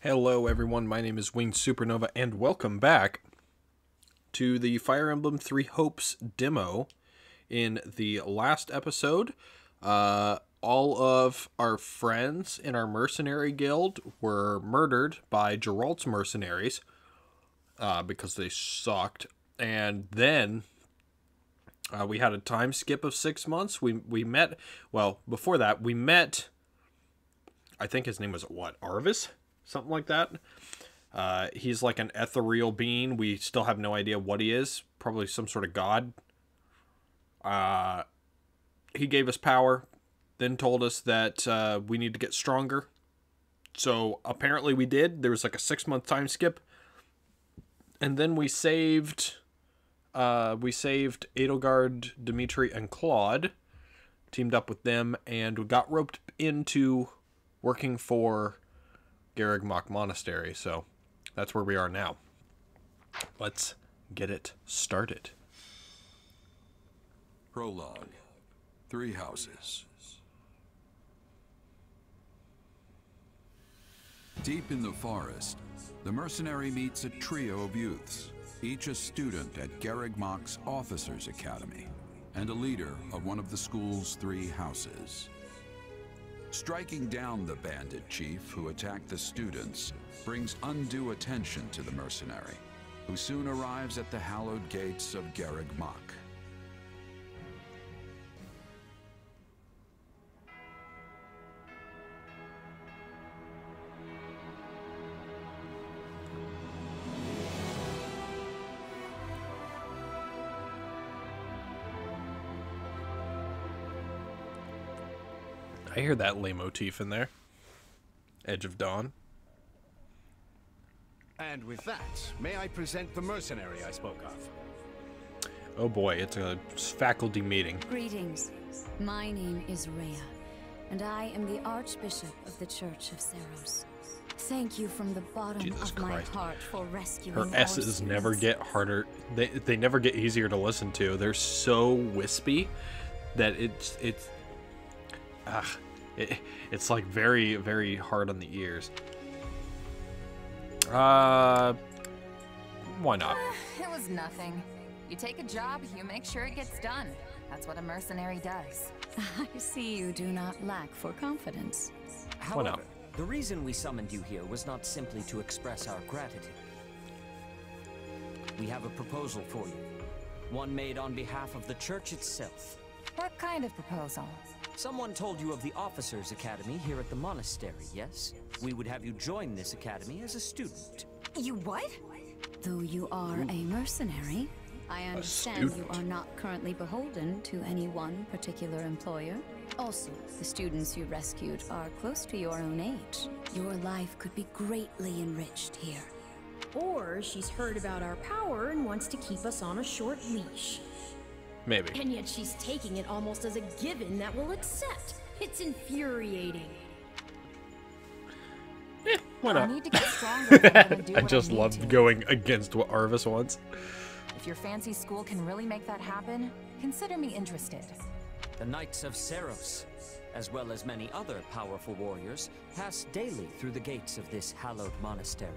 Hello, everyone. My name is Winged Supernova, and welcome back to the Fire Emblem Three Hopes demo. In the last episode, uh, all of our friends in our mercenary guild were murdered by Jeralt's mercenaries uh, because they sucked, and then uh, we had a time skip of six months. We we met. Well, before that, we met. I think his name was what Arvis, something like that. Uh, he's like an ethereal being. We still have no idea what he is. Probably some sort of god. Uh, he gave us power, then told us that uh, we need to get stronger. So apparently we did. There was like a six month time skip, and then we saved. Uh, we saved Edelgard, Dimitri, and Claude. Teamed up with them, and we got roped into working for Garreg Monastery. So that's where we are now. Let's get it started. Prologue. Three houses. Deep in the forest, the mercenary meets a trio of youths, each a student at Garreg Officers Academy, and a leader of one of the school's three houses. Striking down the bandit chief who attacked the students brings undue attention to the mercenary, who soon arrives at the hallowed gates of Garreg Mach. I hear that leitmotif in there. Edge of Dawn. And with that, may I present the mercenary I spoke of? Oh boy, it's a faculty meeting. Greetings. My name is Rhea, and I am the Archbishop of the Church of Seiros. Thank you from the bottom Jesus of Christ. my heart for rescuing Her our S's never get harder. They, they never get easier to listen to. They're so wispy that it's it's ah, it, it's like very very hard on the ears. Uh, why not? It was nothing. You take a job, you make sure it gets done. That's what a mercenary does. I see you do not lack for confidence. Why not? However, the reason we summoned you here was not simply to express our gratitude. We have a proposal for you. One made on behalf of the church itself. What kind of proposal? Someone told you of the Officers Academy here at the monastery, yes? We would have you join this academy as a student. You what? Though you are a mercenary, I understand you are not currently beholden to any one particular employer. Also, the students you rescued are close to your own age. Your life could be greatly enriched here. Or she's heard about our power and wants to keep us on a short leash. Maybe. And yet she's taking it almost as a given that we'll accept. It's infuriating. Eh, why I not? need to get stronger I'm gonna do I just need love to. going against what Arvis wants. If your fancy school can really make that happen, consider me interested. The Knights of Seiros, as well as many other powerful warriors, pass daily through the gates of this hallowed monastery.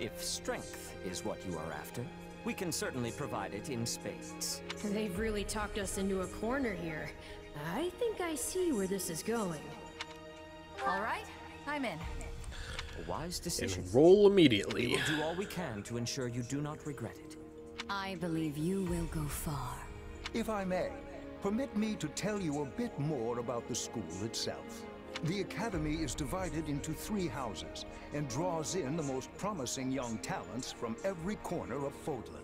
If strength is what you are after, we can certainly provide it in spades. They've really talked us into a corner here. I think I see where this is going. All right, I'm in. A wise decision. Enroll We immediately. We will do all we can to ensure you do not regret it. I believe you will go far. If I may, permit me to tell you a bit more about the school itself. The Academy is divided into three houses and draws in the most promising young talents from every corner of Fodlan.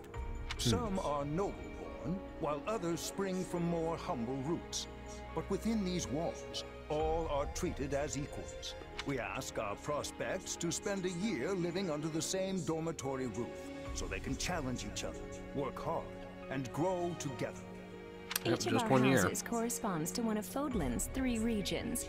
Hmm. Some are noble-born, while others spring from more humble roots. But within these walls, all are treated as equals. We ask our prospects to spend a year living under the same dormitory roof, so they can challenge each other, work hard, and grow together. Yep, Each of just our one year. houses corresponds to one of Fodlan's three regions.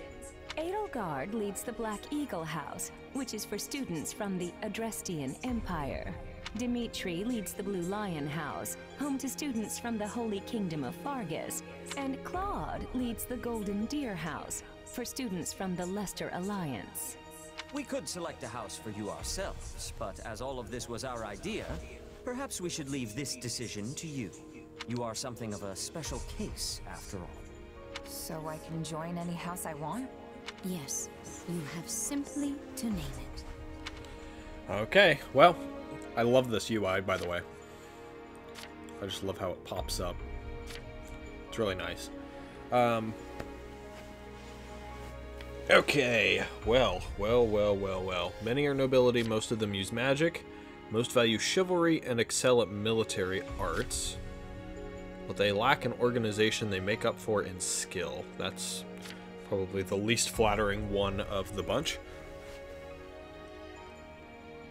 Edelgard leads the Black Eagle House, which is for students from the Adrestian Empire. Dimitri leads the Blue Lion House, home to students from the Holy Kingdom of Faerghus. And Claude leads the Golden Deer House, for students from the Leicester Alliance. We could select a house for you ourselves, but as all of this was our idea, perhaps we should leave this decision to you. You are something of a special case, after all. So I can join any house I want? Yes, you have simply to name it. Okay, well, I love this UI, by the way. I just love how it pops up. It's really nice. Um, okay, well, well, well, well, well. Many are nobility, most of them use magic. Most value chivalry and excel at military arts. But they lack in organization they make up for in skill. That's probably the least flattering one of the bunch.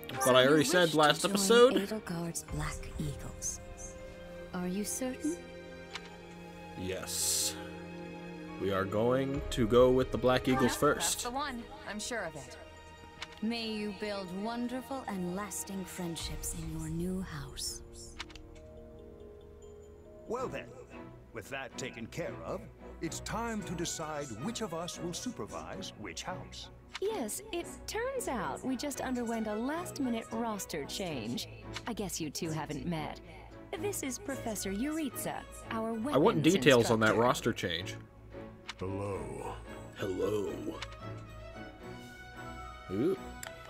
But I already said last episode. Edelgard's Black Eagles. Are you certain? Yes. We are going to go with the Black Eagles That's first. the one. I'm sure of it. May you build wonderful and lasting friendships in your new house. Well then, with that taken care of, it's time to decide which of us will supervise which house. Yes, it turns out we just underwent a last minute roster change. I guess you two haven't met. This is Professor Jeritza, our weapons I want details on that roster change. Hello. Hello. Ooh.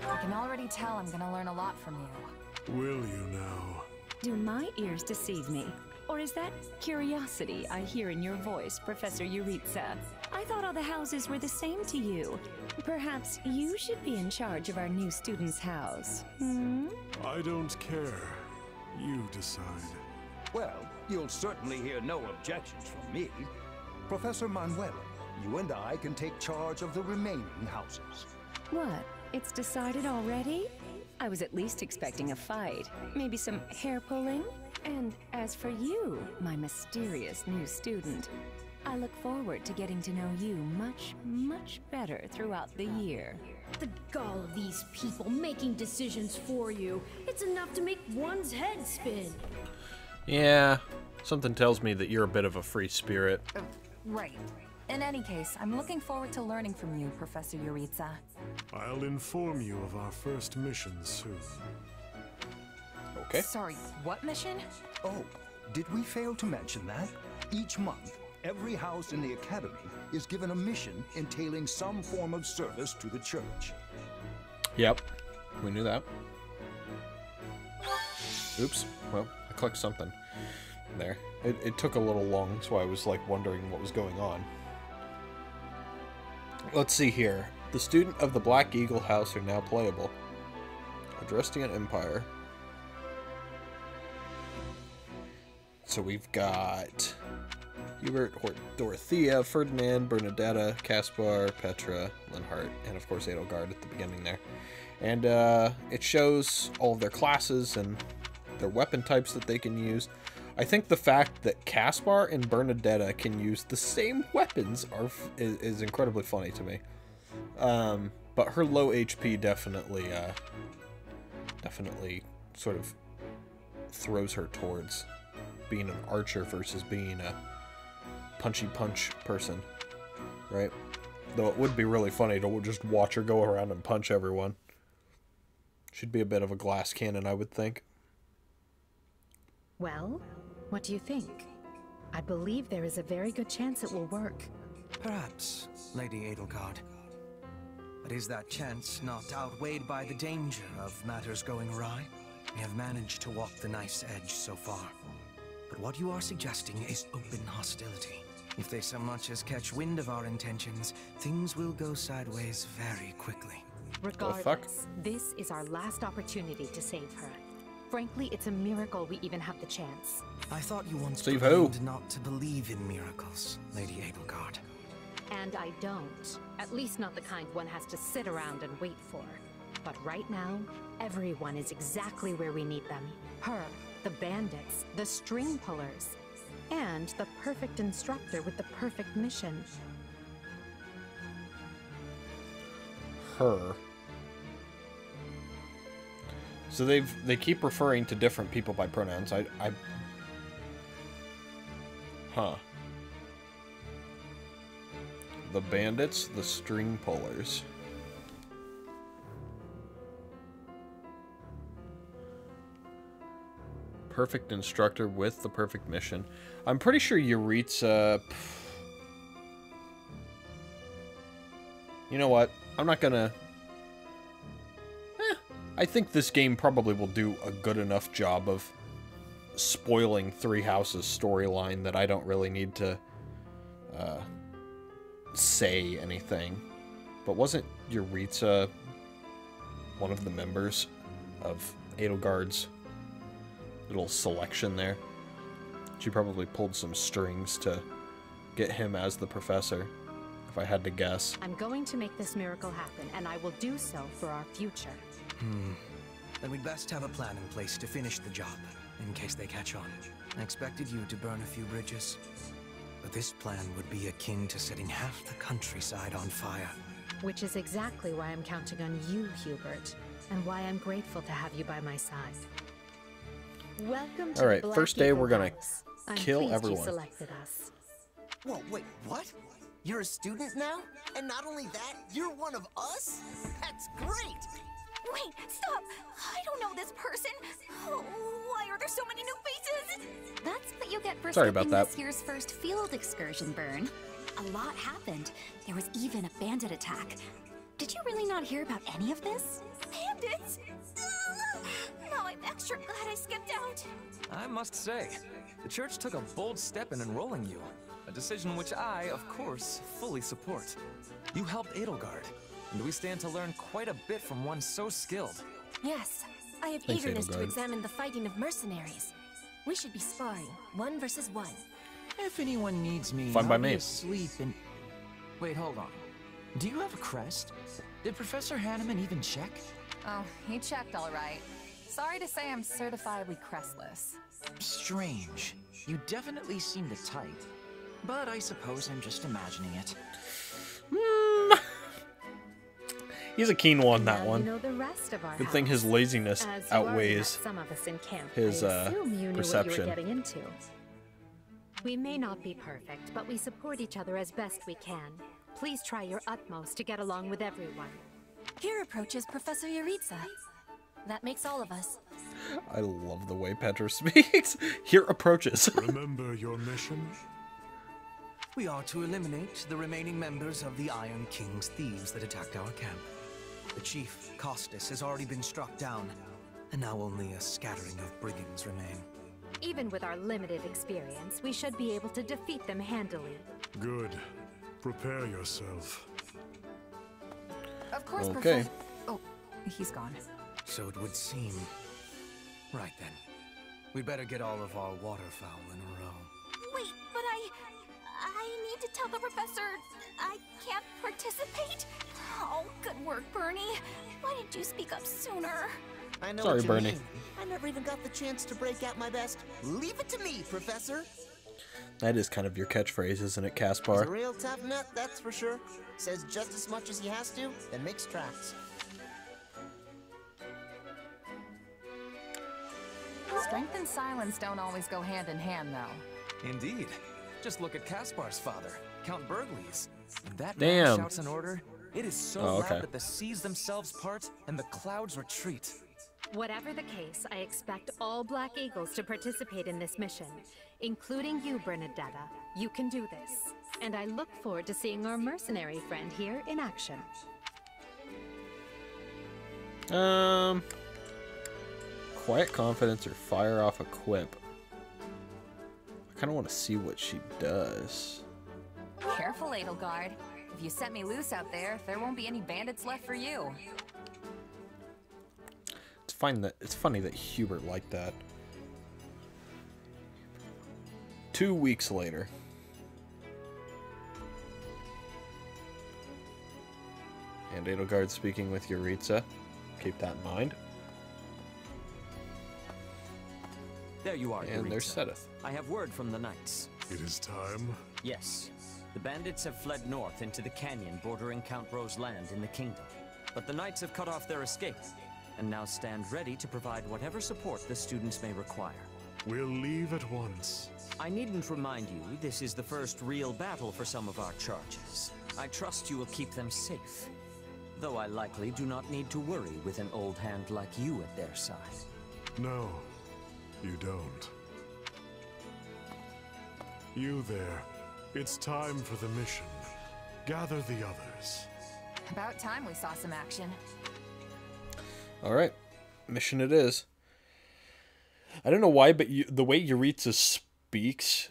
I can already tell I'm gonna learn a lot from you. Will you now? Do my ears deceive me? Or is that curiosity I hear in your voice, Professor Jeritza? I thought all the houses were the same to you. Perhaps you should be in charge of our new student's house. Hmm? I don't care. You decide. Well, you'll certainly hear no objections from me. Professor Manuel, you and I can take charge of the remaining houses. What? It's decided already? I was at least expecting a fight. Maybe some hair pulling? And as for you, my mysterious new student, I look forward to getting to know you much, much better throughout the year. The gall of these people making decisions for you. It's enough to make one's head spin. Yeah, something tells me that you're a bit of a free spirit. Uh, right. In any case, I'm looking forward to learning from you, Professor Jeritza. I'll inform you of our first mission soon. Okay. Sorry, what mission? Oh, did we fail to mention that? Each month, every house in the Academy is given a mission entailing some form of service to the church. Yep, we knew that. Oops. Well, I clicked something there. It, it took a little long, so I was like wondering what was going on. Let's see here. The student of the Black Eagle House are now playable. Adrestian Empire. So we've got Hubert, Dorothea, Ferdinand, Bernadetta, Caspar, Petra, Linhardt, and of course Edelgard at the beginning there. And uh, it shows all of their classes and their weapon types that they can use. I think the fact that Caspar and Bernadetta can use the same weapons are is, is incredibly funny to me. Um, but her low HP definitely, uh, definitely sort of throws her towards being an archer versus being a punchy punch person, right? Though it would be really funny to just watch her go around and punch everyone. She'd be a bit of a glass cannon, I would think. Well, what do you think? I believe there is a very good chance it will work. Perhaps, Lady Edelgard. But is that chance not outweighed by the danger of matters going awry? We have managed to walk the knife's edge so far. But what you are suggesting is open hostility. If they so much as catch wind of our intentions, things will go sideways very quickly. Regardless, this is our last opportunity to save her. Frankly, it's a miracle we even have the chance. I thought you once Save who? proclaimed not to believe in miracles, Lady Edelgard. And I don't. At least not the kind one has to sit around and wait for. But right now, everyone is exactly where we need them. Her, the bandits, the string pullers, and the perfect instructor with the perfect mission. Her. So they've they keep referring to different people by pronouns. I I Huh. The bandits, the string pullers. Perfect instructor with the perfect mission. I'm pretty sure Jeritza. You know what? I'm not gonna. Eh, I think this game probably will do a good enough job of spoiling Three Houses storyline that I don't really need to uh, say anything. But wasn't Jeritza one of the members of Edelgard's little selection there? She probably pulled some strings to get him as the professor, if I had to guess. I'm going to make this miracle happen, and I will do so for our future. Hmm. Then we'd best have a plan in place to finish the job, in case they catch on. I expected you to burn a few bridges, but this plan would be akin to setting half the countryside on fire. Which is exactly why I'm counting on you, Hubert, and why I'm grateful to have you by my side. Welcome to All right, the first day we're gonna House. I'm kill pleased everyone. You selected us. Whoa, wait, what? You're a student now? And not only that, you're one of us? That's great! Wait, stop! I don't know this person. Oh, why are there so many new faces? That's what you get for Sorry skipping about that. this year's first field excursion, Burn. A lot happened. There was even a bandit attack. Did you really not hear about any of this? Bandits? Ugh. Now I'm extra glad I skipped out. I must say, the church took a bold step in enrolling you. A decision which I, of course, fully support. You helped Edelgard, and we stand to learn quite a bit from one so skilled. Yes, I have Thanks, eagerness to examine the fighting of mercenaries. We should be sparring, one versus one. If anyone needs me, Fine by I'll me. asleep and... Wait, hold on. Do you have a crest? Did Professor Hanneman even check? Oh, he checked all right. Sorry to say I'm certifiably crestless. Strange. You definitely seem the type. But I suppose I'm just imagining it. He's a keen one, that one. You know the rest of our Good thing his laziness As you already met outweighs some of us in camp. his, uh, you knew what you perception. were getting into. We may not be perfect, but we support each other as best we can. Please try your utmost to get along with everyone. Here approaches Professor Jeritza. That makes all of us. I love the way Petra speaks. Here approaches. Remember your mission? We are to eliminate the remaining members of the Iron King's thieves that attacked our camp. The chief, Kostas, has already been struck down, and now only a scattering of brigands remain. Even with our limited experience, we should be able to defeat them handily. Good. Prepare yourself. Of course, Okay. Professor. Oh, he's gone. So it would seem. Right then. We'd better get all of our waterfowl in a row. Wait, but I... I need to tell the professor I can't participate? Oh, good work, Bernie. Why didn't you speak up sooner? I know Sorry, what you Bernie. mean. I never even got the chance to break out my best. Leave it to me, Professor. That is kind of your catchphrase, isn't it, He's a Caspar? real tough nut, that's for sure. Says just as much as he has to, then makes tracks. Strength and silence don't always go hand in hand, though. Indeed. Just look at Caspar's father, Count Bergliez. That Damn. man shouts an order, it is so Oh, okay. loud that the seas themselves part and the clouds retreat. Whatever the case, I expect all Black Eagles to participate in this mission, including you, Bernadetta. You can do this. And I look forward to seeing our mercenary friend here in action. Um, quiet confidence or fire off a quip. I kind of want to see what she does. Careful, Edelgard. If you set me loose out there, there won't be any bandits left for you. It's fine that it's funny that Hubert liked that. Two weeks later. And Edelgard speaking with Jeritza. Keep that in mind. There you are, And there's Jeritza. Seteth. I have word from the knights. It is time. Yes. The bandits have fled north into the canyon bordering Count Rowe's land in the kingdom. But the knights have cut off their escape, and now stand ready to provide whatever support the students may require. We'll leave at once. I needn't remind you, this is the first real battle for some of our charges. I trust you will keep them safe. Though I likely do not need to worry with an old hand like you at their side. No. You don't. You there. It's time for the mission. Gather the others. About time we saw some action. All right, mission it is. I don't know why, but you, the way Jeritza speaks,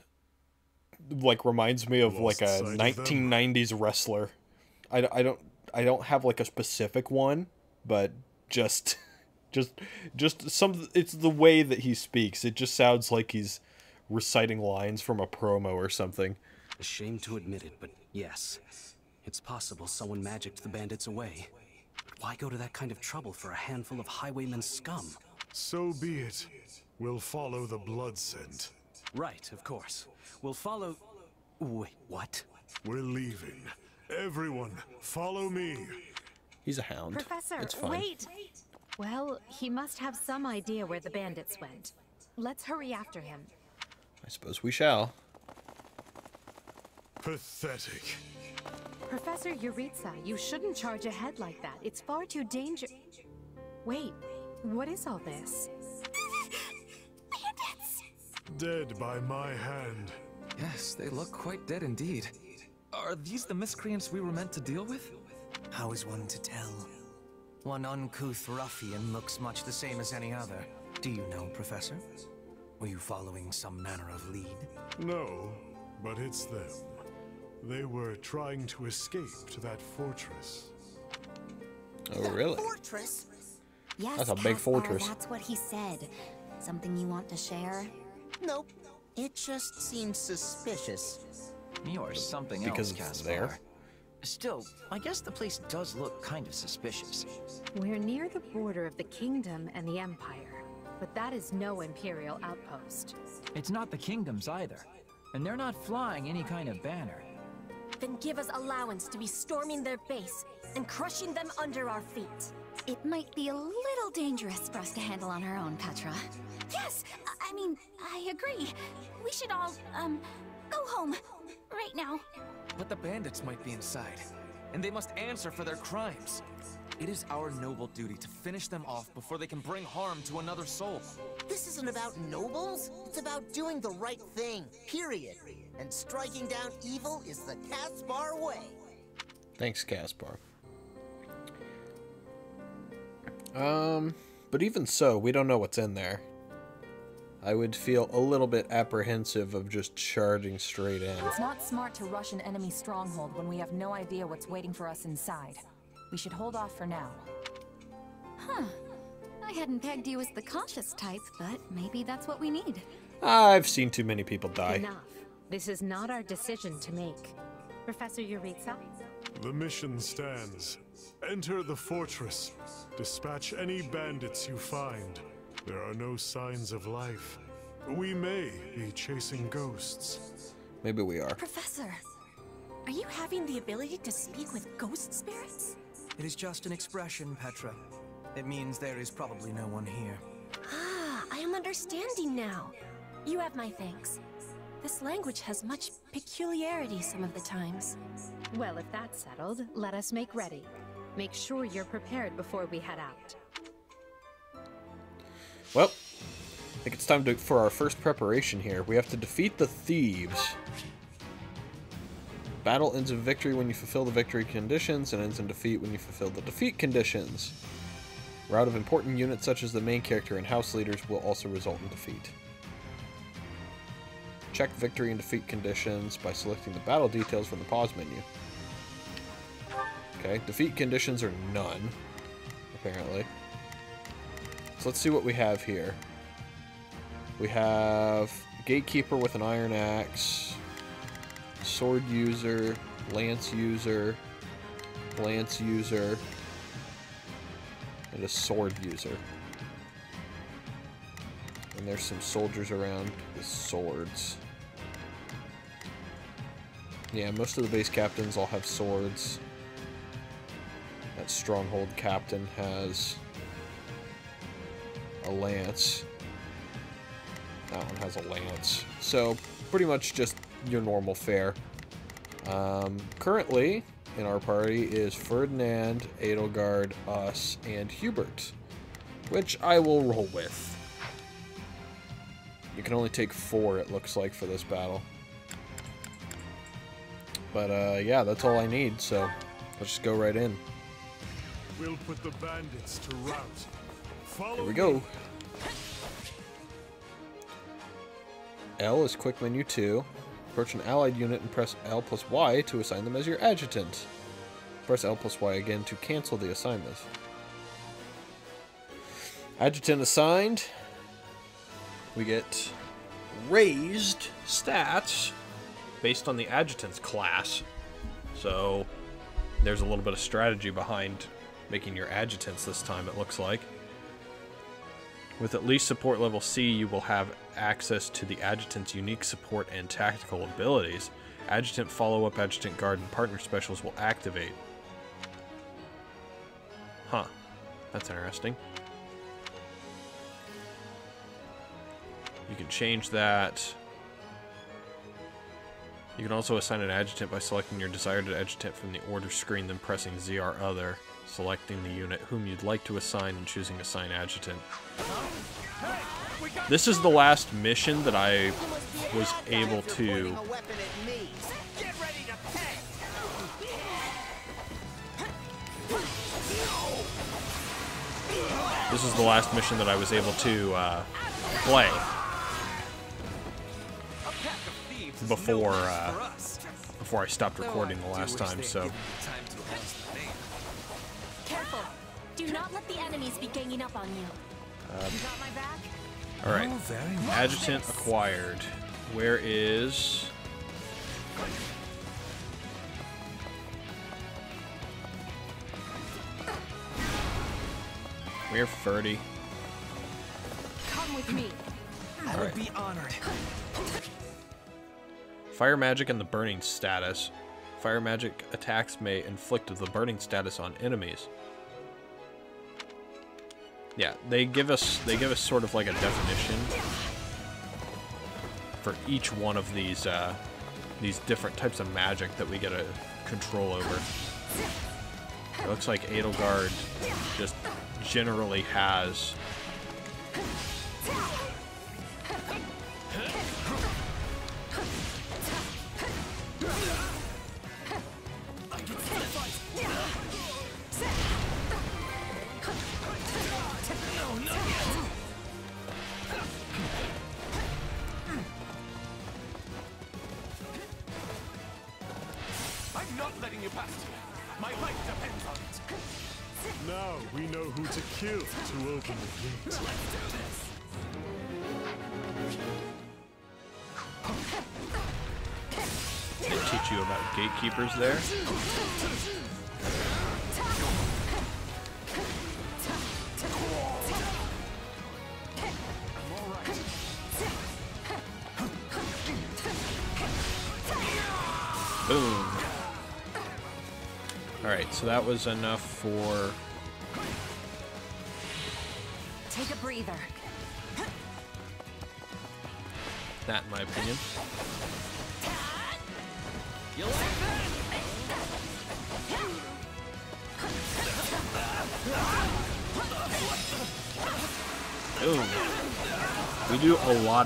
like reminds me of Lost like a sight of them. 1990s wrestler. I, I don't I don't have like a specific one, but just just just some. It's the way that he speaks. It just sounds like he's reciting lines from a promo or something. Ashamed to admit it, but yes. It's possible someone magicked the bandits away. Why go to that kind of trouble for a handful of highwaymen scum? So be it. We'll follow the blood scent. Right, of course. We'll follow... Wait, what? We're leaving. Everyone, follow me. He's a hound. Professor, it's fine. wait! Well, he must have some idea where the bandits went. Let's hurry after him. I suppose we shall. Pathetic. Professor Jeritza, you shouldn't charge ahead like that. It's far too dangerous. Wait, what is all this? Dead by my hand. Yes, they look quite dead indeed. Are these the miscreants we were meant to deal with? How is one to tell? One uncouth ruffian looks much the same as any other. Do you know, Professor? Were you following some manner of lead? No, but it's them. They were trying to escape to that fortress. Oh, really? Fortress? Yes, That's a big fortress. That's what he said. Something you want to share? Nope. It just seems suspicious. You're something Because else, it's Caspar. there? Still, I guess the place does look kind of suspicious. We're near the border of the kingdom and the empire, but that is no imperial outpost. It's not the kingdoms either, and they're not flying any kind of banner. Then give us allowance to be storming their base and crushing them under our feet. It might be a little dangerous for us to handle on our own, Petra. Yes, I- I mean, I agree. We should all, um, go home. Right now. But the bandits might be inside, and they must answer for their crimes. It is our noble duty to finish them off before they can bring harm to another soul. This isn't about nobles. It's about doing the right thing, period. And striking down evil is the Caspar way. Thanks, Caspar. Um, but even so, we don't know what's in there. I would feel a little bit apprehensive of just charging straight in. It's not smart to rush an enemy stronghold when we have no idea what's waiting for us inside. We should hold off for now. Huh. I hadn't pegged you as the cautious type, but maybe that's what we need. I've seen too many people die. Enough. This is not our decision to make. Professor Jeritza? The mission stands. Enter the fortress. Dispatch any bandits you find. There are no signs of life. We may be chasing ghosts. Maybe we are. Professor, are you having the ability to speak with ghost spirits? It is just an expression, Petra. It means there is probably no one here. Ah, I am understanding now. You have my thanks. This language has much peculiarity some of the times. Well, if that's settled, let us make ready. Make sure you're prepared before we head out. Well, I think it's time to, for our first preparation here. We have to defeat the thieves. Battle ends in victory when you fulfill the victory conditions, and ends in defeat when you fulfill the defeat conditions. Rout of important units such as the main character and house leaders will also result in defeat. Check victory and defeat conditions by selecting the battle details from the pause menu. Okay, defeat conditions are none, apparently. Let's see what we have here. We have Gatekeeper with an Iron Axe, Sword User, Lance User, Lance User, and a Sword User. And there's some soldiers around with swords. Yeah, most of the base captains all have swords. That Stronghold captain has a lance. That one has a lance. So, pretty much just your normal fare. Um, currently, in our party is Ferdinand, Edelgard, us, and Hubert. Which I will roll with. You can only take four, it looks like, for this battle. But, uh, yeah, that's all I need, so let's just go right in. We'll put the bandits to rout. Here we go. L is quick menu 2. Approach an allied unit and press L plus Y to assign them as your adjutant. Press L plus Y again to cancel the assignment. Adjutant assigned. We get raised stats based on the adjutant's class. So there's a little bit of strategy behind making your adjutants this time, it looks like. With at least support level C, you will have access to the adjutant's unique support and tactical abilities. Adjutant follow-up, adjutant guard, and partner specials will activate. Huh. That's interesting. You can change that. You can also assign an adjutant by selecting your desired adjutant from the order screen, then pressing ZR Other, selecting the unit whom you'd like to assign, and choosing Assign Adjutant. This is the last mission that I was able to This is the last mission that I was able to uh, play before uh, before I stopped recording the last time. So. Do not let the enemies be ganging up on you. Um, you got my back? all right, Oh, very adjutant acquired. Where is? We're Ferdy. Come with me. I All would be honored. Fire magic and the burning status. Fire magic attacks may inflict the burning status on enemies. Yeah, they give us they give us sort of like a definition for each one of these uh, these different types of magic that we get a control over. It looks like Edelgard just generally has to open the gate. They teach you about gatekeepers there. Boom. Alright, so that was enough for...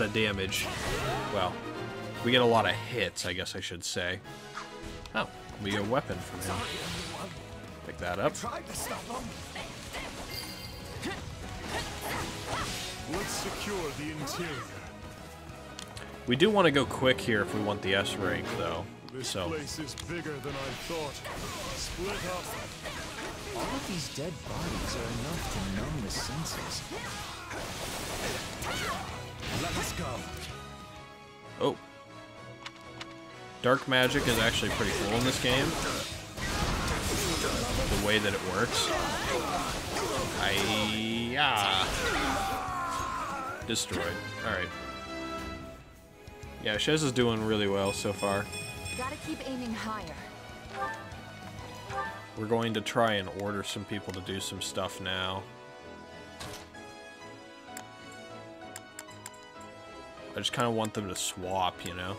lot of damage. Well, we get a lot of hits, I guess I should say. Oh, we get a weapon from him. Pick that up. Tried to stop them. Let's secure the interior. We do want to go quick here if we want the S rank, though. This So, place is bigger than I thought. Split up. All of these dead bodies are enough to numb the senses. Let us go. oh. Dark magic is actually pretty cool in this game. The way that it works. I yeah. Destroyed. Alright. Yeah, Shez is doing really well so far. Gotta keep aiming higher. We're going to try and order some people to do some stuff now. I just kind of want them to swap, you know?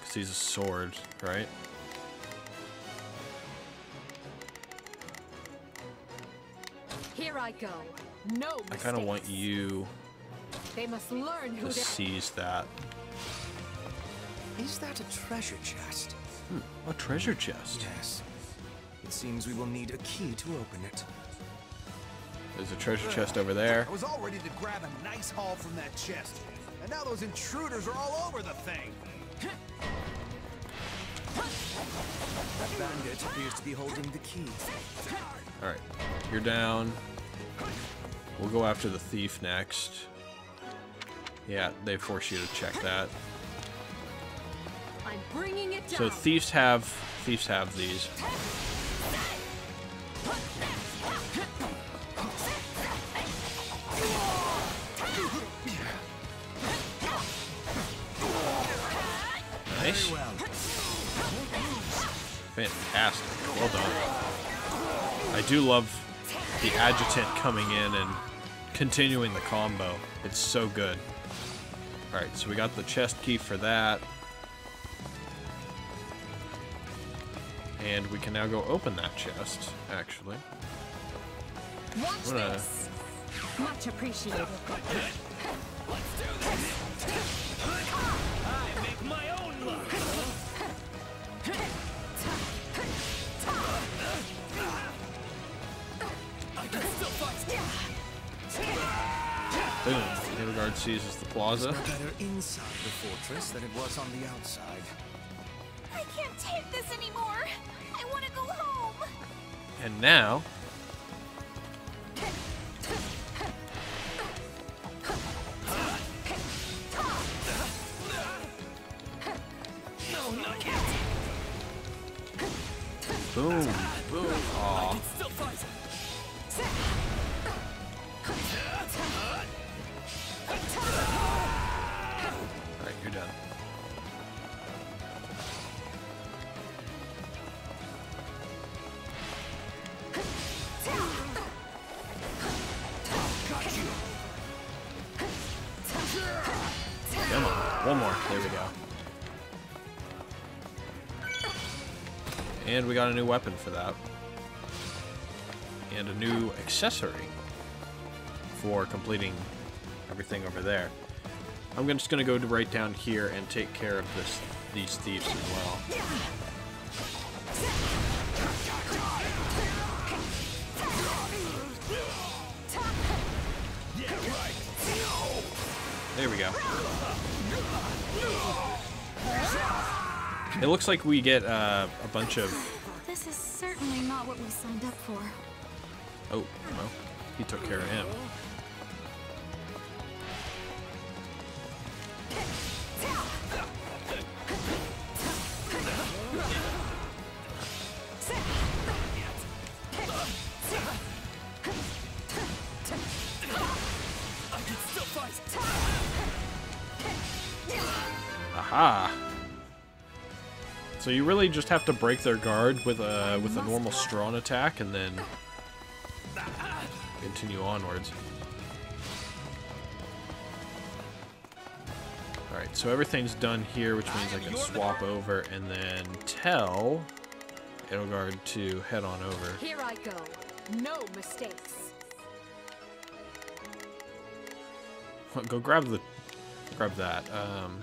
Because he's a sword, right? Here I go. No I kind of want you They must learn who to seize that. Is that a treasure chest? Hmm, a treasure chest. Yes. It seems we will need a key to open it. There's a treasure chest over there. I was all ready to grab a nice haul from that chest. And now those intruders are all over the thing. That bandit appears to be holding the key. Alright, you're down. We'll go after the thief next. Yeah, they force you to check that. I'm bringing it down. So thieves have thieves have these. Nice. Fantastic. Well done. I do love the adjutant coming in and continuing the combo. It's so good. Alright, so we got the chest key for that. And we can now go open that chest, actually. Watch this. Much appreciated. I Boom. Beauregard seizes the plaza. It's better inside the fortress than it was on the outside. I can't take this anymore. I want to go home. And now, And we got a new weapon for that. And a new accessory for completing everything over there. I'm just gonna go to right down here and take care of this these thieves as well. There we go. It looks like we get uh, a bunch of. Aha! So you really just have to break their guard with a with a normal strong attack and then continue onwards. Alright, so everything's done here, which means I can swap over and then tell Edelgard to head on over. Here I go. No mistakes. Go grab the grab that. Um,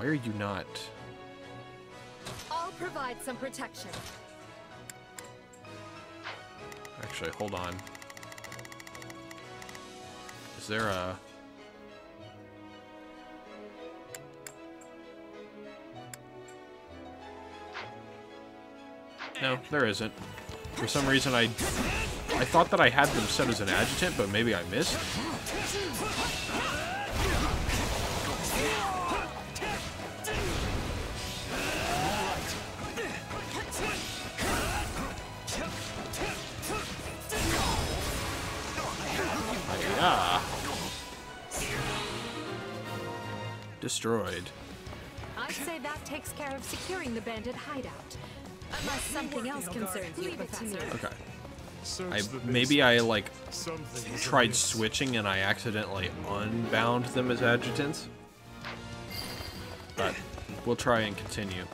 why are you not? I'll provide some protection. Actually, hold on. Is there a... No, there isn't. For some reason, I I thought that I had them set as an adjutant, but maybe I missed. Destroyed. I'd say that takes care of securing the bandit hideout. Unless something else concerns you, Professor. Okay. I maybe I like tried switching and I accidentally unbound them as adjutants. But we'll try and continue.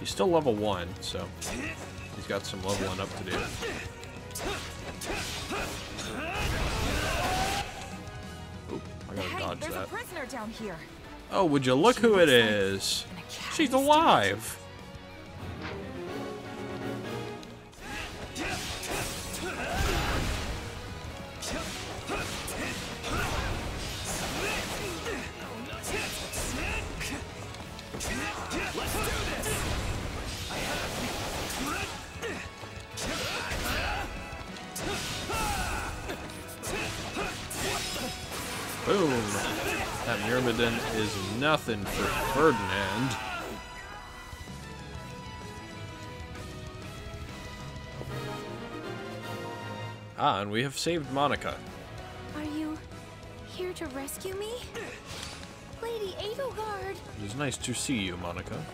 You still level one, so he's got some leveling up to do. Oop, I gotta hey, dodge there's that. a prisoner down here. Oh, would you look who it is? She's alive. Nothing for Ferdinand. Ah, and we have saved Monica. Are you here to rescue me? Lady Edelgard! It is nice to see you, Monica.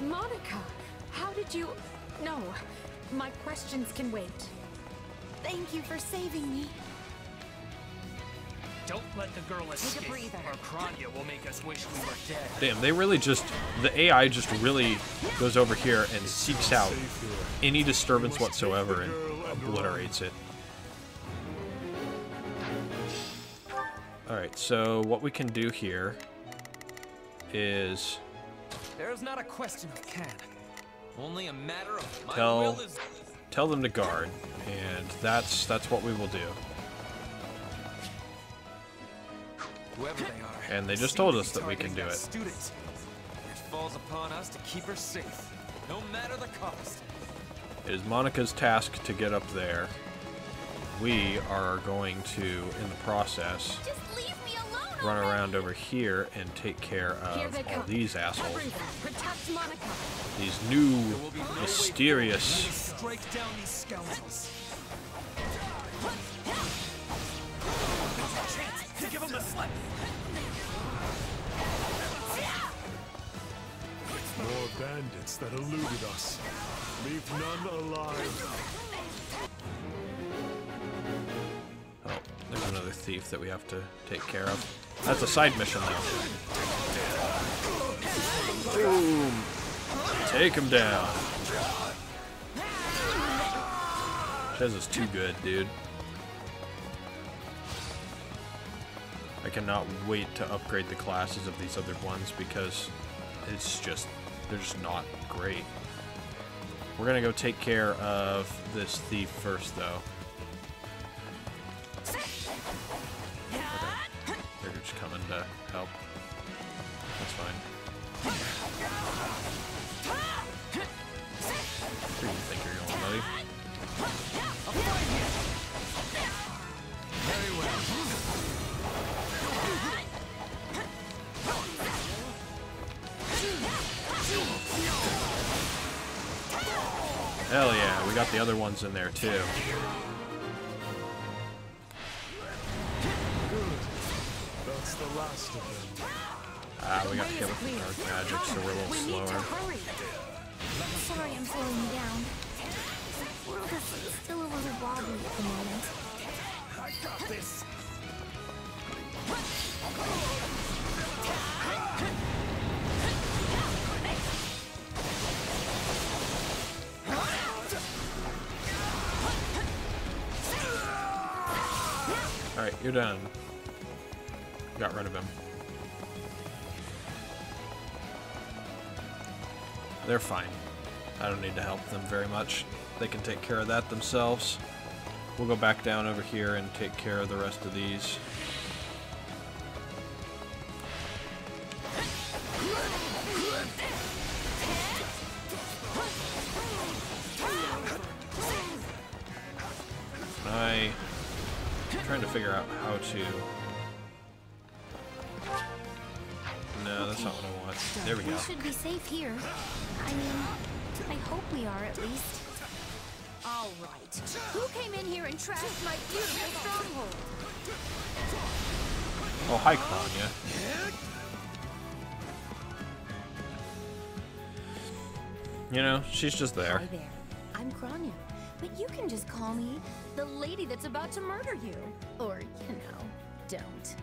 Monica, how did you... No, my questions can wait. Thank you for saving me. Don't let the girl escape, or Kronya will make us wish we were dead. Damn, they really just the AI just really goes over here and seeks out any disturbance whatsoever and obliterates it. Alright, so what we can do here is There's not a question of can. Only a matter of my tell will is... tell them to guard, and that's that's what we will do. Whoever they are. And they just told us that we can do it. Student. It falls upon us to keep her safe, no matter the cost. It is Monica's task to get up there. We are going to, in the process, run around over here and take care of all these assholes. Protect Monica. These new, mysterious. Bandits that eluded us. Leave none alive. Oh, there's another thief that we have to take care of. That's a side mission, though. Boom! Take him down. Shez is too good, dude. I cannot wait to upgrade the classes of these other ones because it's just, they're just not great. We're gonna go take care of this thief first, though. They're just coming to help. That's fine. Where do you think you're going, buddy? Very well. Hell yeah, we got the other ones in there too. That's the last of them. Ah, we got to kill it with dark magic, so we're a little slower. Sorry I'm slowing you down. The world is still a little wobbly at the moment. I got this. Alright, you're done. Got rid of him. They're fine. I don't need to help them very much. They can take care of that themselves. We'll go back down over here and take care of the rest of these. How to. No, that's not what I want. There we go. We should be safe here. I mean, I hope we are at least. All right. Who came in here and trashed my beautiful stronghold? Oh, hi, Kronya. You know, she's just there. Hi there. I'm Kronya, but you can just call me the lady that's about to murder you. Or, you know, don't.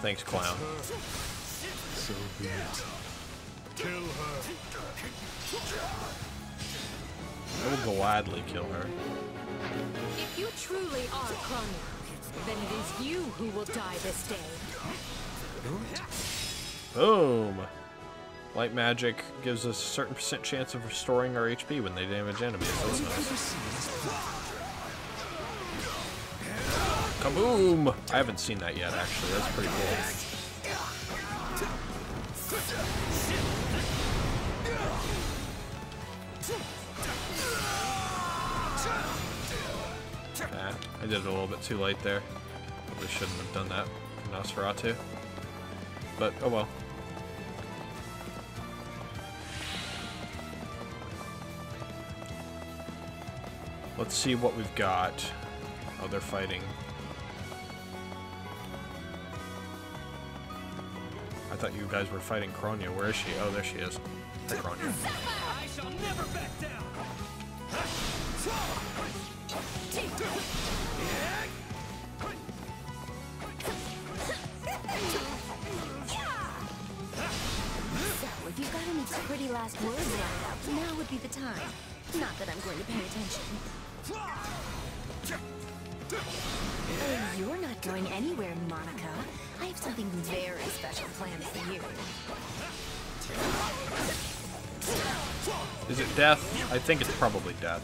Thanks, clown. So be it. Kill her. I will gladly kill her. If you truly are Kronya, then it is you who will die this day. Boom! Light magic gives us a certain percent chance of restoring our HP when they damage enemies. That's nice. Kaboom! I haven't seen that yet, actually. That's pretty cool. Nah, I did it a little bit too late there. Probably shouldn't have done that from Nosferatu. But, oh well. Let's see what we've got. Oh, they're fighting. Thought you guys were fighting Kronya. Where is she? Oh, there she is. Hi, Kronya. I shall never back down. So, if you've got any pretty last words lined up, now would be the time. Not that I'm going to pay attention. Oh, you're not going anywhere, Monica. I have something very special planned for you. Is it death? I think it's probably death,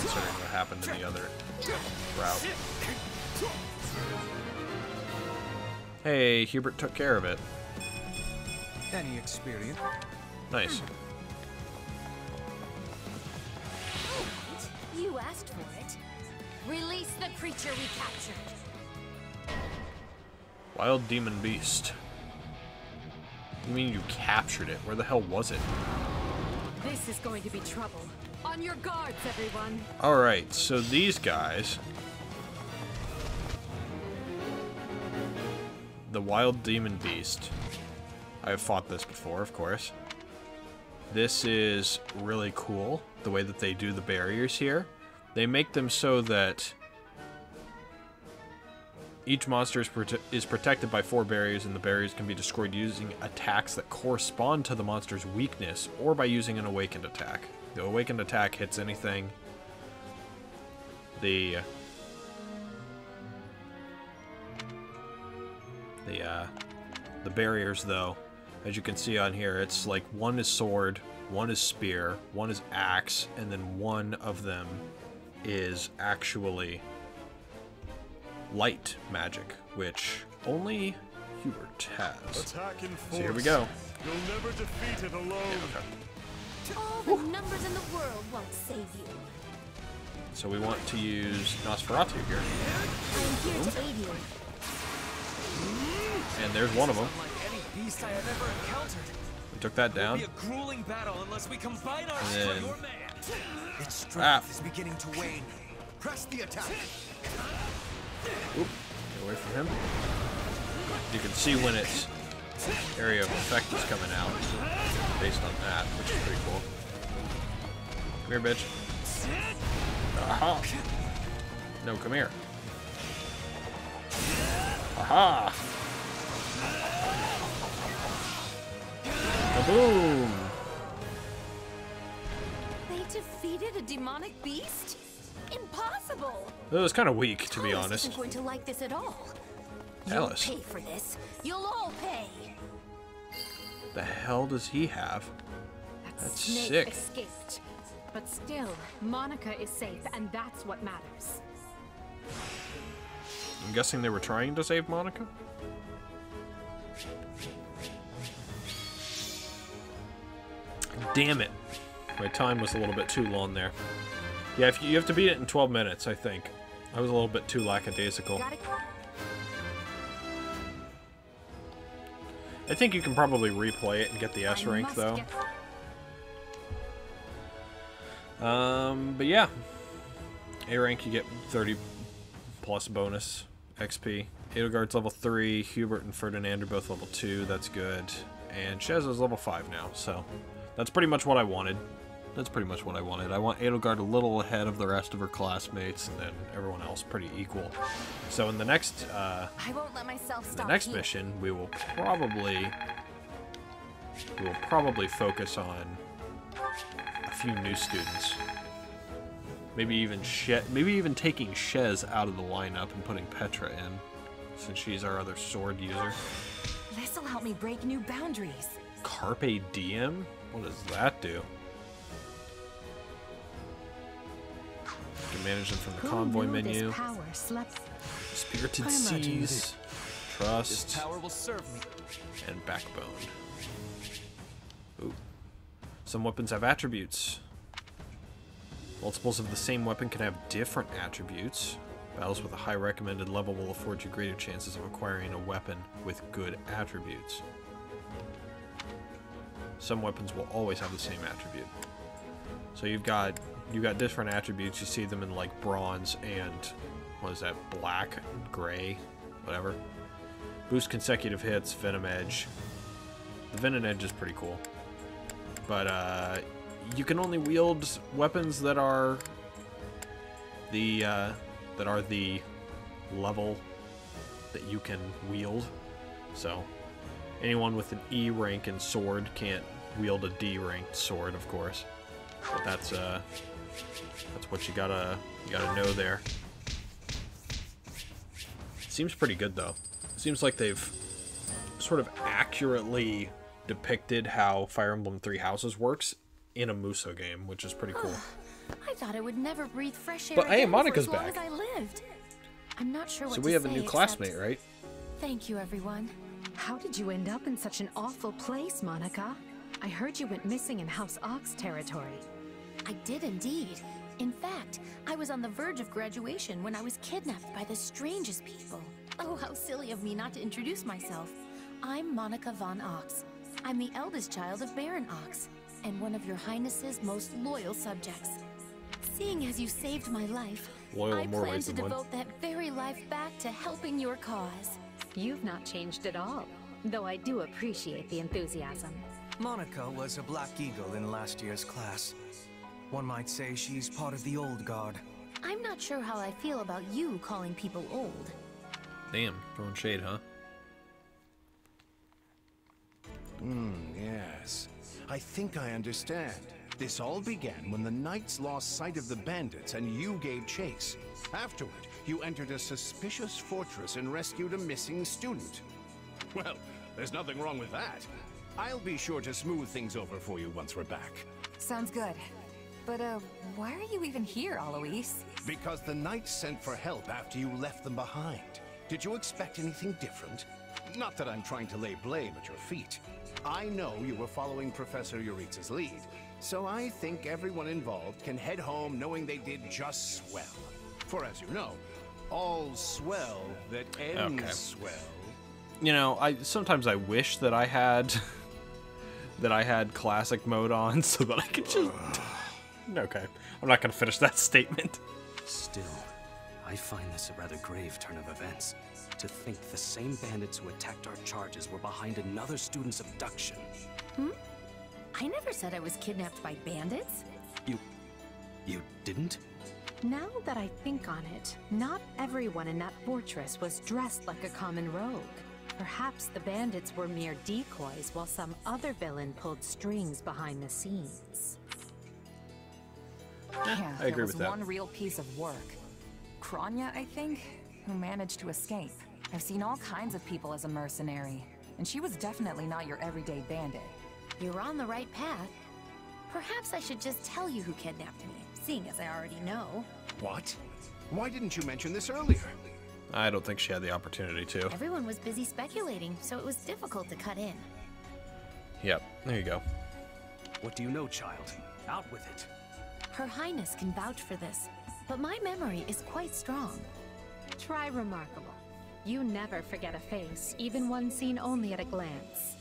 considering what happened in the other route. Hey, Hubert took care of it. Any experience? Nice. Hmm. You asked for it. Release the creature we captured. Wild Demon Beast. You mean you captured it? Where the hell was it? This is going to be trouble. On your guards, everyone. Alright, so these guys... The Wild Demon Beast. I have fought this before, of course. This is really cool, the way that they do the barriers here. They make them so that each monster is, prote is protected by four barriers, and the barriers can be destroyed using attacks that correspond to the monster's weakness, or by using an awakened attack. The awakened attack hits anything. The the uh, the barriers, though, as you can see on here, it's like one is sword, one is spear, one is axe, and then one of them is actually light magic, which only Hubert has. Attack in So here we go. You'll never defeat it alone. All the numbers in the world won't save you. So we want to use Nosferatu here. I am here to aid you. And there's one of them. Any beast I have ever encountered. We took that down. be a grueling battle unless we combine our And then- Your man. Its strength Ah. is beginning to wane. Press the attack. Oop, get away from him. You can see when its area of effect is coming out based on that, which is pretty cool. Come here, bitch. Aha! No, come here. Aha! Kaboom! Defeated a demonic beast? Impossible! It was kind of weak, to be Alice honest. isn't going to like this at all. Alice. You'll pay for this. You'll all pay. The hell does he have? That's Snake sick. escaped. But still, Monica is safe, and that's what matters. I'm guessing they were trying to save Monica? Damn it. My time was a little bit too long there. Yeah, if you, you have to beat it in 12 minutes, I think. I was a little bit too lackadaisical. I think you can probably replay it and get the S rank, though. Um, but yeah. A rank, you get 30 plus bonus XP. Edelgard's level 3, Hubert and Ferdinand are both level 2, that's good. And Shez is level 5 now, so that's pretty much what I wanted. That's pretty much what I wanted. I want Edelgard a little ahead of the rest of her classmates, and then everyone else pretty equal. So in the next, uh, I won't let myself the next mission, we will probably we will probably focus on a few new students. Maybe even she maybe even taking Shez out of the lineup and putting Petra in, since she's our other sword user. This'll help me break new boundaries. Carpe Diem? What does that do? You can manage them from the Who convoy menu. This power slept. Spirited Seas. Trust, This power will serve me. and Backbone. Ooh. Some weapons have attributes. Multiples of the same weapon can have different attributes. Battles with a high recommended level will afford you greater chances of acquiring a weapon with good attributes. Some weapons will always have the same attribute. So you've got you've got different attributes. You see them in like bronze and what is that? Black, gray, whatever. Boost consecutive hits, Venom Edge. The Venom Edge is pretty cool. But uh, you can only wield weapons that are the uh, that are the level that you can wield. So anyone with an E rank and sword can't wield a D ranked sword, of course. But that's uh that's what you gotta you gotta know there. Seems pretty good though. Seems like they've sort of accurately depicted how Fire Emblem Three Houses works in a Muso game, which is pretty cool. I thought I would never breathe fresh air But, hey, Monica's for as long back. as I lived. I'm not sure what So to we have a new classmate, right? Thank you, everyone. How did you end up in such an awful place, Monica? I heard you went missing in House Ochs territory. I did indeed. In fact, I was on the verge of graduation when I was kidnapped by the strangest people. Oh, how silly of me not to introduce myself. I'm Monica von Ochs. I'm the eldest child of Baron Ochs, and one of your highness's most loyal subjects. Seeing as you saved my life, Loyal I plan to than one. devote that very life back to helping your cause. You've not changed at all, though I do appreciate the enthusiasm. Monica was a Black Eagle in last year's class. One might say she's part of the old guard. I'm not sure how I feel about you calling people old. Damn, throwing shade, huh? Hmm, yes. I think I understand. This all began when the knights lost sight of the bandits and you gave chase. Afterward, you entered a suspicious fortress and rescued a missing student. Well, there's nothing wrong with that. I'll be sure to smooth things over for you once we're back. Sounds good. But, uh, why are you even here, Alois? Because the knights sent for help after you left them behind. Did you expect anything different? Not that I'm trying to lay blame at your feet. I know you were following Professor Jeritza's lead, so I think everyone involved can head home knowing they did just swell. For as you know, all swell that ends Okay. swell. You know, I sometimes I wish that I had that I had classic mode on so that I could just Okay. I'm not gonna finish that statement. Still, I find this a rather grave turn of events. To think the same bandits who attacked our charges were behind another student's abduction. Hmm? I never said I was kidnapped by bandits. You. you didn't? Now that I think on it, not everyone in that fortress was dressed like a common rogue. Perhaps the bandits were mere decoys while some other villain pulled strings behind the scenes. Yeah, I agree there was with that. one real piece of work. Kronya, I think, who managed to escape. I've seen all kinds of people as a mercenary, and she was definitely not your everyday bandit. You're on the right path. Perhaps I should just tell you who kidnapped me, seeing as I already know. What? Why didn't you mention this earlier? I don't think she had the opportunity to. Everyone was busy speculating, so it was difficult to cut in. Yep, there you go. What do you know, child? Out with it. Her Highness can vouch for this, but my memory is quite strong. Try remarkable. You never forget a face, even one seen only at a glance.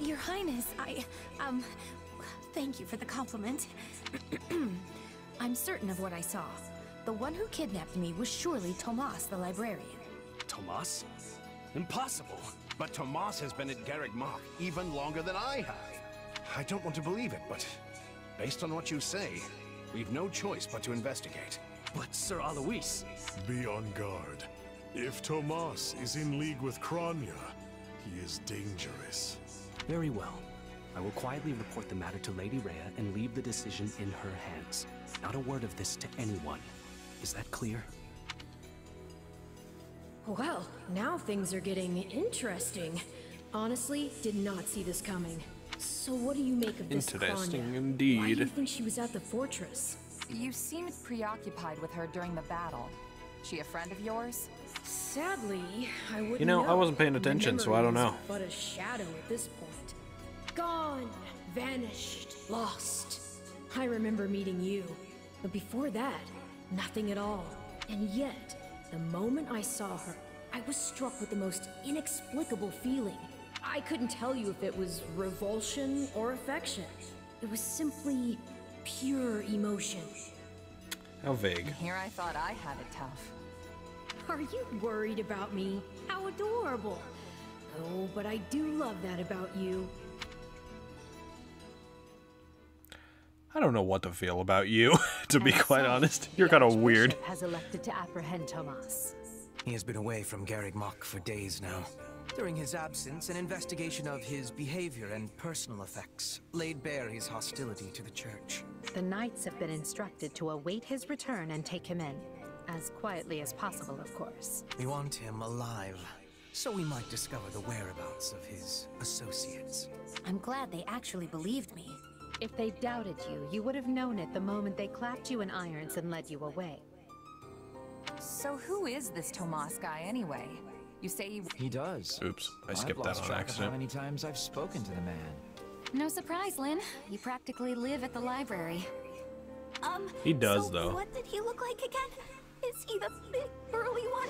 Your Highness, I, um, thank you for the compliment. I'm certain of what I saw. The one who kidnapped me was surely Tomas the librarian. Tomas? Impossible. But Tomas has been at Garreg Mach even longer than I have. I don't want to believe it, but based on what you say, we've no choice but to investigate. But Sir Alois... Be on guard. If Tomas is in league with Kronya, he is dangerous. Very well. I will quietly report the matter to Lady Rhea and leave the decision in her hands. Not a word of this to anyone. Is that clear? Well, now things are getting interesting. Honestly, did not see this coming. So what do you make of this Interesting Kronya? indeed. Why do you think she was at the fortress? You seemed preoccupied with her during the battle. She a friend of yours? Sadly, I wouldn't You know, I wasn't paying attention, so I don't know. But a shadow at this point. Gone, vanished, lost. I remember meeting you, but before that, nothing at all. And yet, the moment I saw her, I was struck with the most inexplicable feeling. I couldn't tell you if it was revulsion or affection. It was simply pure emotion. How vague. Here I thought I had it tough. Are you worried about me? How adorable. Oh, but I do love that about you. I don't know what to feel about you, to be quite honest. You're kind of weird. Has elected to apprehend Tomas. He has been away from Garreg Mach for days now. During his absence, an investigation of his behavior and personal effects laid bare his hostility to the church. The knights have been instructed to await his return and take him in. As quietly as possible, of course. We want him alive, so we might discover the whereabouts of his associates. I'm glad they actually believed me. If they doubted you, you would have known it the moment they clapped you in irons and led you away. So who is this Tomas guy anyway? You say he... He does. Oops, I I've skipped that lost on track accident. Of how many times I've spoken to the man. No surprise, Lynn. You practically live at the library. Um, He does, so though. What did he look like again? Is he the big burly one?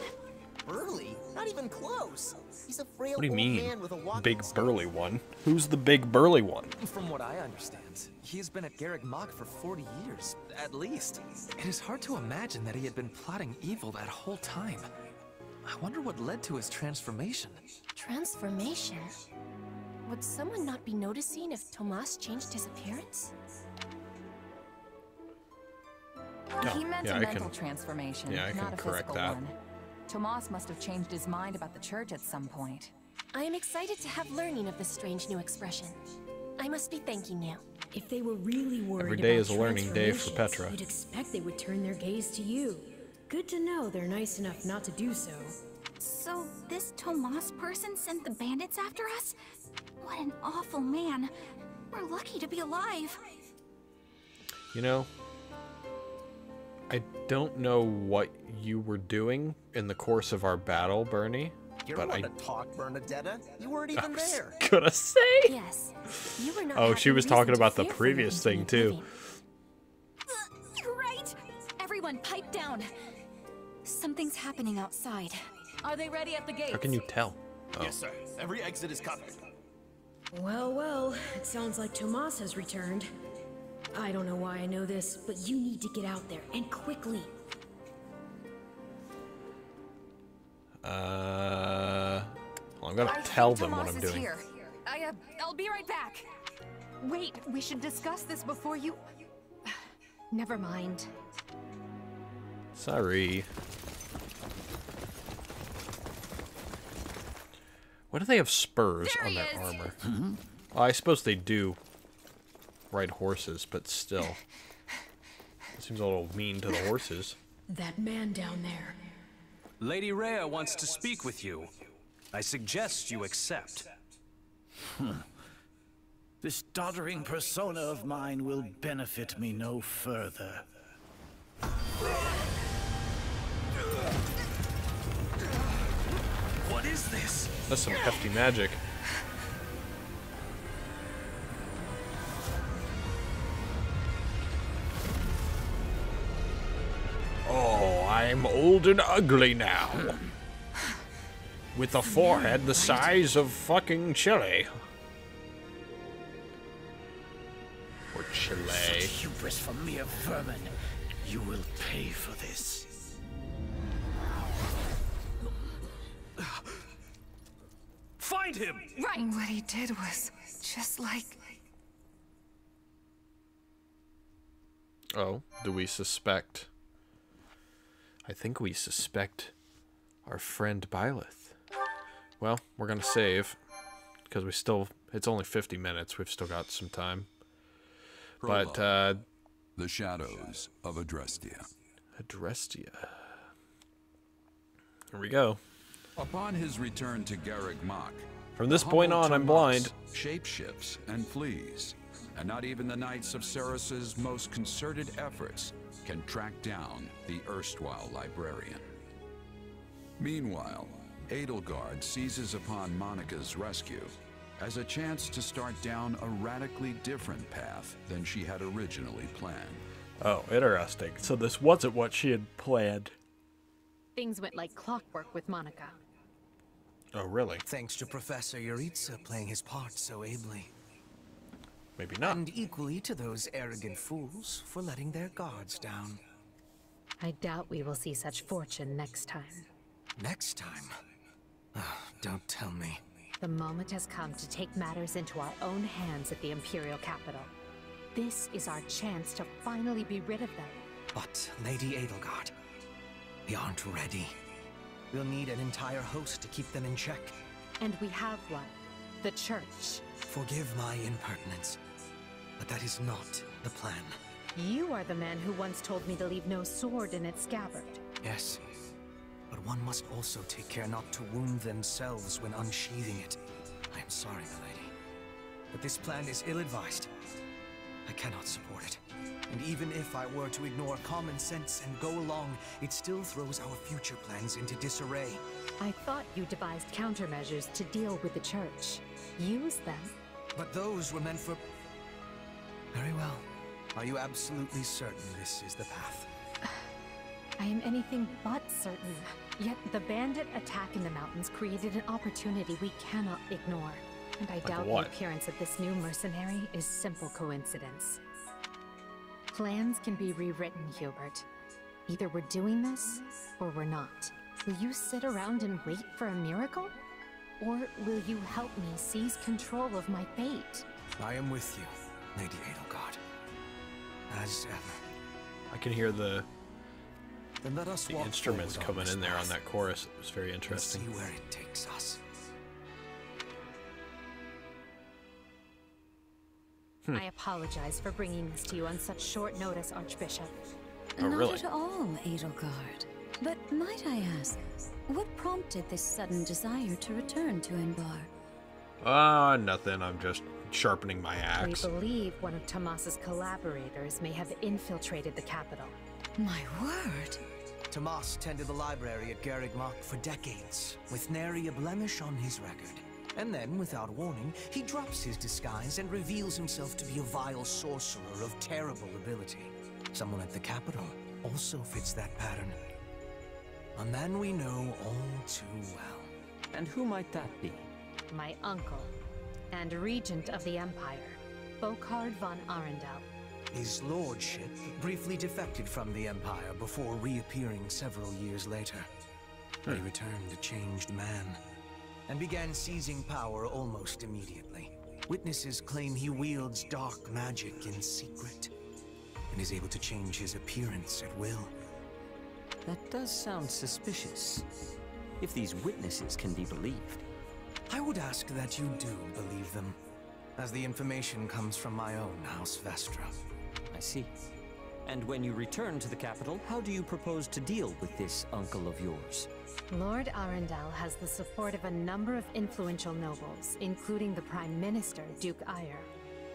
Burly? Not even close. He's a frail What do you old mean? man with a walking Big burly one? Who's the big burly one? From what I understand, he's been at Garreg Mach for 40 years, at least. It is hard to imagine that he had been plotting evil that whole time. I wonder what led to his transformation. Transformation? Would someone not be noticing if Tomas changed his appearance? he meant yeah, a I mental can- transformation, yeah, I not can a correct physical that. one. Tomas must have changed his mind about the church at some point. I am excited to have learning of this strange new expression. I must be thanking you. If they were really worried Every day about is a learning day for Petra. You'd expect they would turn their gaze to you. Good to know they're nice enough not to do so. So, this Tomas person sent the bandits after us? What an awful man. We're lucky to be alive. You know, I don't know what you were doing in the course of our battle, Bernie, You're but one I to talk, Bernadetta. You weren't even was there. gonna say. Yes, you were not Oh, she was talking about the previous thing too. living. You're right! Everyone, pipe down! Something's happening outside. Are they ready at the gate? How can you tell? Oh. Yes, sir. Every exit is covered. Well, well, it sounds like Tomas has returned. I don't know why I know this, but you need to get out there, and quickly. Uh, well, I'm gonna I tell think them what I'm is doing. Here. I, uh, I'll be right back. Wait, we should discuss this before you... Never mind. Sorry. Why do they have spurs There on their is. armor? Mm-hmm. Well, I suppose they do ride horses, but still. It seems a little mean to the horses. That man down there. Lady Rhea wants to speak with you. I suggest you accept. Hmm. This doddering persona of mine will benefit me no further. Is this? That's some hefty magic. Oh, I'm old and ugly now. With a forehead the size of fucking Chile. Or Chile. Such hubris from mere vermin. You will pay for this. Find him! Right. What he did was just like... Oh, do we suspect? I think we suspect our friend Byleth. Well, we're gonna save because we still It's only 50 minutes. We've still got some time. But uh, the shadows of Adrestia. Adrestia. Here we go. Upon his return to Garreg Mach, From this point on, I'm blind. Shapeshifts and flees, and not even the Knights of Seiros's most concerted efforts can track down the erstwhile librarian. Meanwhile, Edelgard seizes upon Monica's rescue as a chance to start down a radically different path than she had originally planned. Oh, interesting. So this wasn't what she had planned. Things went like clockwork with Monica. Oh, really? Thanks to Professor Jeritza playing his part so ably. Maybe not. And equally to those arrogant fools for letting their guards down. I doubt we will see such fortune next time. Next time? Ah, don't tell me. The moment has come to take matters into our own hands at the Imperial capital. This is our chance to finally be rid of them. But, Lady Edelgard, we aren't ready. We'll need an entire host to keep them in check. And we have one. The Church. Forgive my impertinence, but that is not the plan. You are the man who once told me to leave no sword in its scabbard. Yes, but one must also take care not to wound themselves when unsheathing it. I am sorry, milady, but this plan is ill-advised. I cannot support it. And even if I were to ignore common sense and go along, it still throws our future plans into disarray. I thought you devised countermeasures to deal with the Church. Use them. But those were meant for... Very well. Are you absolutely certain this is the path? I am anything but certain. Yet the bandit attack in the mountains created an opportunity we cannot ignore. And I doubt what? the appearance of this new mercenary is simple coincidence. Plans can be rewritten, Hubert. Either we're doing this, or we're not. Will you sit around and wait for a miracle? Or will you help me seize control of my fate? I am with you, Lady Edelgard. As ever. I can hear the Then let us the walk instruments coming in there on that chorus. It was very and interesting. see where it takes us. Hmm. I apologize for bringing this to you on such short notice, Archbishop. Oh, Not really? at all, Edelgard. But might I ask, what prompted this sudden desire to return to Enbar? Ah, nothing. I'm just sharpening my axe. We believe one of Tomas's collaborators may have infiltrated the capital. My word! Tomas tended the library at Garreg Mach for decades, with nary a blemish on his record. And then, without warning, he drops his disguise and reveals himself to be a vile sorcerer of terrible ability. Someone at the capital also fits that pattern. A man we know all too well. And who might that be? My uncle, and regent of the Empire, Volkhard von Arundel. His lordship briefly defected from the Empire before reappearing several years later. He hmm. returned a changed man and began seizing power almost immediately. Witnesses claim he wields dark magic in secret and is able to change his appearance at will. That does sound suspicious. If these witnesses can be believed. I would ask that you do believe them, as the information comes from my own House Vestra. I see. And when you return to the capital, how do you propose to deal with this uncle of yours? Lord Arundel has the support of a number of influential nobles, including the Prime Minister, Duke Eyre.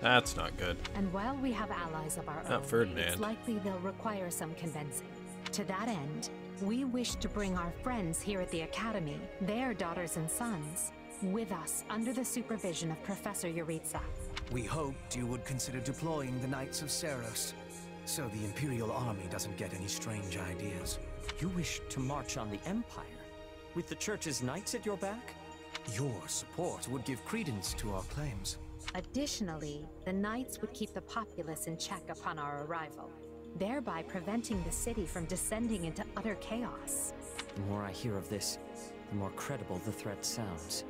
That's not good. And while we have allies of our Not own, Ferdinand. it's likely they'll require some convincing. To that end, we wish to bring our friends here at the Academy, their daughters and sons, with us under the supervision of Professor Jeritza. We hoped you would consider deploying the Knights of Seiros, so the Imperial Army doesn't get any strange ideas. You wish to march on the Empire? With the Church's knights at your back? Your support would give credence to our claims. Additionally, the Knights would keep the populace in check upon our arrival, thereby preventing the city from descending into utter chaos. The more I hear of this, the more credible the threat sounds.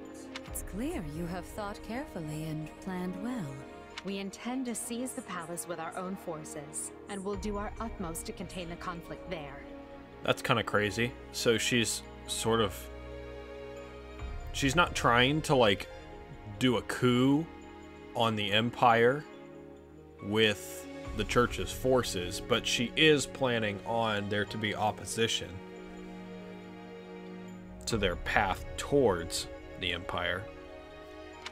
It's clear you have thought carefully and planned well. We intend to seize the palace with our own forces, and we'll do our utmost to contain the conflict there. That's kind of crazy. So she's sort of she's not trying to like do a coup on the Empire with the church's forces, but she is planning on there to be opposition to their path towards the Empire.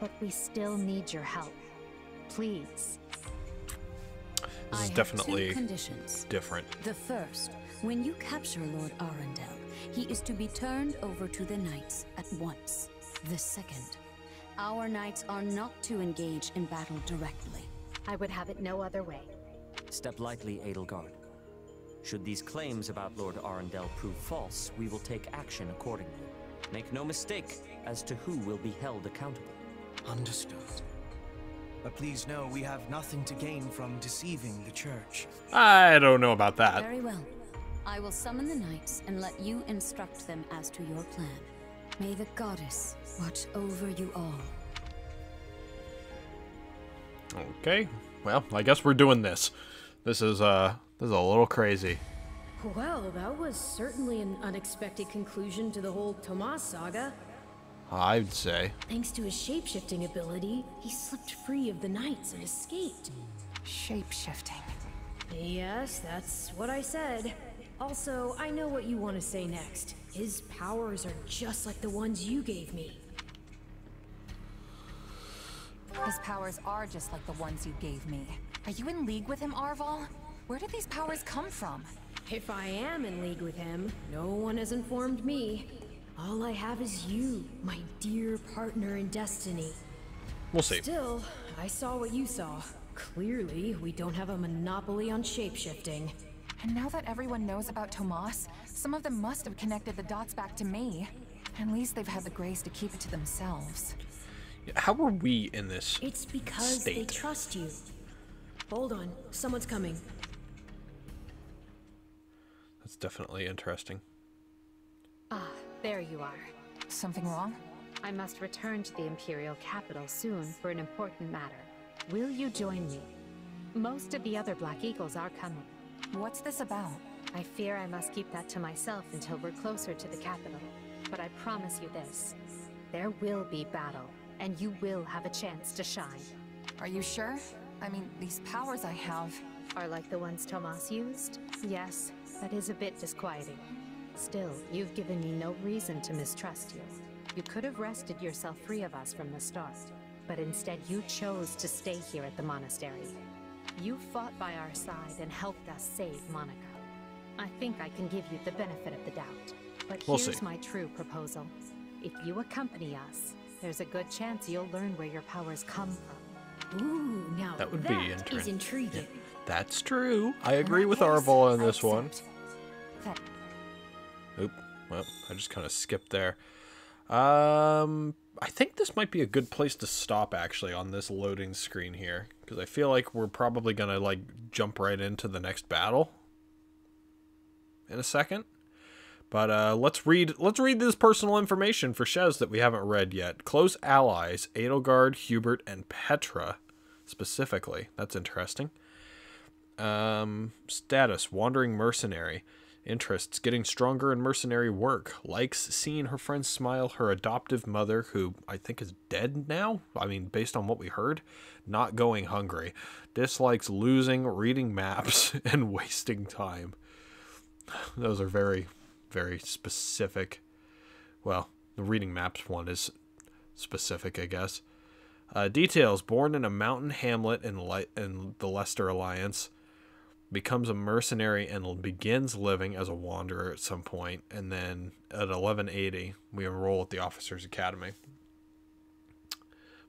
But we still need your help. Please. This I is definitely conditions. different. The first, when you capture Lord Arundel, he is to be turned over to the knights at once. The second, our knights are not to engage in battle directly. I would have it no other way. Step lightly, Edelgard. Should these claims about Lord Arundel prove false, we will take action accordingly. Make no mistake as to who will be held accountable. Understood. But please know we have nothing to gain from deceiving the church. I don't know about that. Very well. I will summon the knights and let you instruct them as to your plan. May the goddess watch over you all. Okay. Well, I guess we're doing this. This is uh this is a little crazy. Well, that was certainly an unexpected conclusion to the whole Tomas saga. I'd say. Thanks to his shapeshifting ability, he slipped free of the knights and escaped. Shapeshifting. Yes, that's what I said. Also, I know what you want to say next. His powers are just like the ones you gave me. His powers are just like the ones you gave me. Are you in league with him, Arval? Where did these powers come from? If I am in league with him, no one has informed me. All I have is you, my dear partner in destiny. We'll see. Still, I saw what you saw. Clearly, we don't have a monopoly on shapeshifting. And now that everyone knows about Tomas, some of them must have connected the dots back to me. At least they've had the grace to keep it to themselves. How are we in this It's because they trust you. Hold on, someone's coming. That's definitely interesting. Ah, there you are. Something wrong? I must return to the Imperial capital soon for an important matter. Will you join me? Most of the other Black Eagles are coming. What's this about? I fear I must keep that to myself until we're closer to the capital. But I promise you this. There will be battle, and you will have a chance to shine. Are you sure? I mean, these powers I have... Are like the ones Tomas used? Yes, that is a bit disquieting. Still, you've given me no reason to mistrust you. You could have wrested yourself free of us from the start, but instead you chose to stay here at the monastery. You fought by our side and helped us save Monica. I think I can give you the benefit of the doubt. But We'll here's see. my true proposal. If you accompany us, there's a good chance you'll learn where your powers come from. Ooh, now That would be inter- is intriguing. That's true. I agree with Arval on this one. Oop. Well, I just kind of skipped there. Um, I think this might be a good place to stop actually on this loading screen here because I feel like we're probably gonna like jump right into the next battle in a second. But uh, let's read let's read this personal information for Shez that we haven't read yet. Close allies: Edelgard, Hubert, and Petra, specifically. That's interesting. Um, status: Wandering mercenary. Interests: Getting stronger in mercenary work. Likes seeing her friends smile. Her adoptive mother, who I think is dead now. I mean, based on what we heard, not going hungry. Dislikes losing, reading maps, and wasting time. Those are very, very specific. Well, the reading maps one is specific, I guess. Uh, details: Born in a mountain hamlet in, Le- in the Leicester Alliance, becomes a mercenary and begins living as a wanderer at some point, and then at 1180 we enroll at the Officers Academy.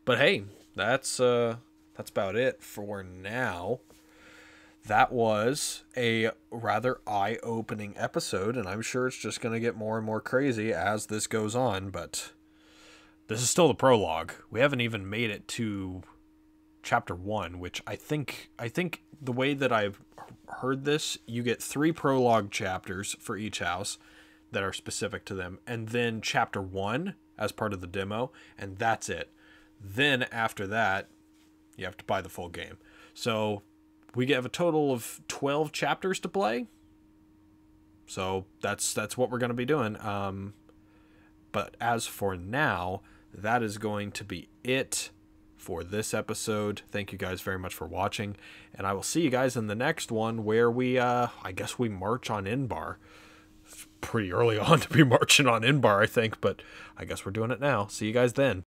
But hey, that's uh, that's about it for now. That was a rather eye-opening episode, and I'm sure it's just going to get more and more crazy as this goes on. But this is still the prologue. We haven't even made it to chapter one, which I think I think the way that I've heard this, you get three prologue chapters for each house that are specific to them, and then chapter one as part of the demo, and that's it. Then after that, you have to buy the full game. So we have a total of twelve chapters to play. So that's that's what we're gonna be doing. Um, but as for now, that is going to be it for this episode. Thank you guys very much for watching, and I will see you guys in the next one where we, uh, I guess we march on Enbarr. It's pretty early on to be marching on Enbarr, I think, but I guess we're doing it now. See you guys then.